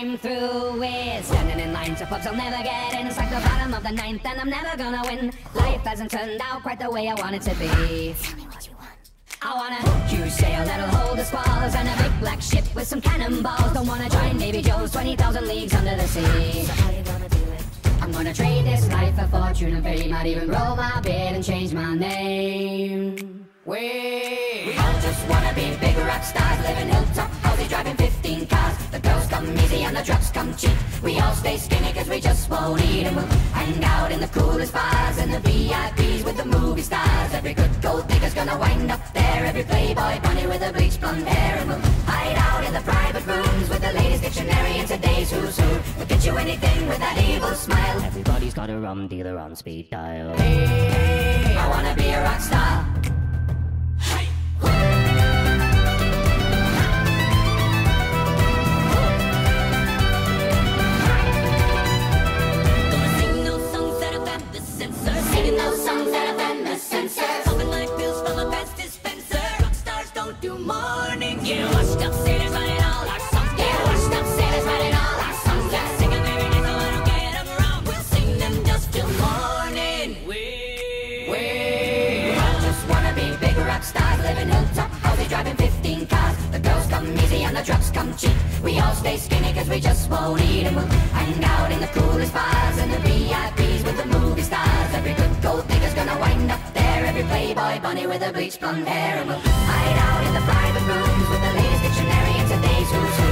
I'm through with standing in line to pubs I'll never get in. It's like the bottom of the ninth and I'm never gonna win. Life hasn't turned out quite the way I want it to be. I want a huge sail that'll hold the squalls And a big black ship with some cannonballs Don't wanna join Davy Jones 20,000 leagues under the sea So how you gonna do it? I'm gonna trade this life for fortune and fame Might even roll my beard and change my name We, we all just wanna be big rock stars Living hilltop stay skinny cause we just won't eat And we'll hang out in the coolest bars And the VIPs with the movie stars. Every good gold digger's gonna wind up there. Every playboy bunny with a bleached blonde hair. And we'll hide out in the private rooms With the latest dictionary and today's who's who. We'll get you anything with that evil smile. Everybody's got a rum dealer on speed dial. Hey, We all stay skinny cause we just won't eat And we'll hang out in the coolest bars And the VIPs with the movie stars. Every good gold digger's gonna wind up there. Every playboy bunny with a bleached blonde hair. And we'll hide out in the private With the latest dictionary and today's who's who